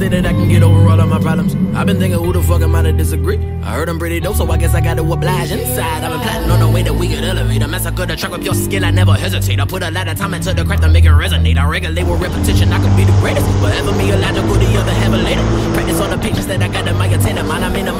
I've been thinking who the fuck am I to disagree? I heard I'm pretty dope, so I guess I gotta oblige inside. I've been plotting on the way that we could elevate. I massacre the track with your skill, I never hesitate. I put a lot of time into the craft to make it resonate. I regulate with repetition, I could be the greatest. Whatever me illogical, the other have a later. Practice on the patience that I got in my attendant mind. I minimize the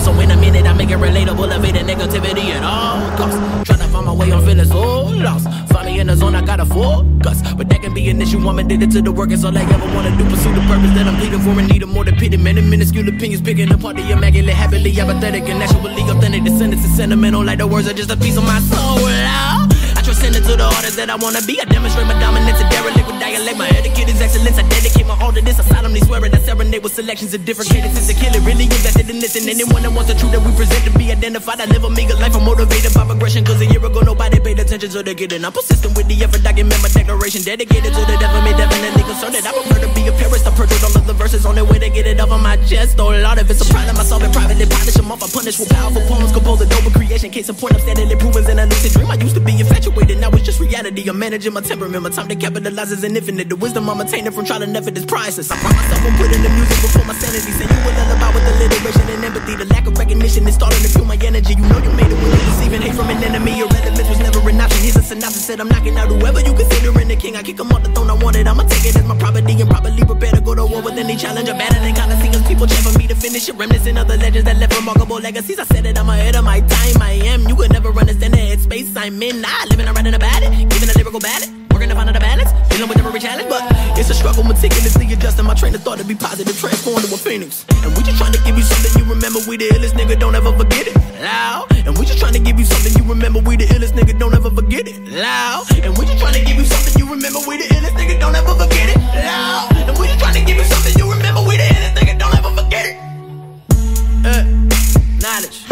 so in a minute I make it relatable, evading negativity at all costs. Trying to find my way, I'm feeling so lost. Find me in the zone, I got a focus. But that can be an issue, I'm addicted to the work. It's all I ever wanna do, pursue the purpose that I'm pleading for and need a more than pity. Many minuscule opinions picking apart the immaculate, happily apathetic, and naturally authentic. Descendants is sentimental, like the words are just a piece of my soul. I transcend into the artist that I wanna be. I demonstrate my dominance, a derelict with dialect. My etiquette is excellence. I dedicate to this. I solemnly swear it. I serenade with selections of different cadences to kill it. Really invested in this, and anyone that wants the truth that we present to be identified. I live a meager life. I'm motivated by progression. Cause a year ago nobody paid attention so to the getting. I'm persistent with the effort. Document my declaration. Dedicated to the devil. Me definitely concerned that I prefer to be a purist. I purchased all of the verses on the way to get it off of my chest. Oh Lord, if it's a problem, I solve it privately. Polish them off. I punish with powerful poems. Compose a noble creation. Case in point, I'm steadily proving in a lucid dream. I used to be infatuated. Now it's just reality. I'm managing my temperament. My time to capitalize is infinite. The wisdom I'm attaining from trial and effort is I pride myself on putting the music before my sanity. Say you a lullaby with alliteration and empathy. The lack of recognition is starting to fuel my energy. You know you made it when you're receiving hate from an enemy. Your relevance was never an option. Here's a synopsis. Said I'm knocking out whoever you considering the king. I kick him off the throne. I want it. I'ma take it as my property and properly prepare to go to war with any challenge. I'm better than coliseums. People cheer for me to finish it. Reminiscent of the legends that left remarkable legacies. I said it. I'm ahead of my time. I am. You could never understand the headspace I'm in. Nah, living around in about it. Giving a lyrical ballad. Working to find out the balance. Dealing with every challenge. But it's a struggle. Meticulously adjusting my train of thought to be positive. Transform to a phoenix. And we just trying to give you something you remember. We the illest nigga. Don't ever forget it. Loud. And we just trying to give you something you remember. We the illest nigga. Don't ever forget it. Loud. And we just trying to give you something you remember. We the illest nigga. Don't ever forget it. Loud. And we just trying to give you something you remember. We the illest nigga. Don't ever forget it. Uh, knowledge.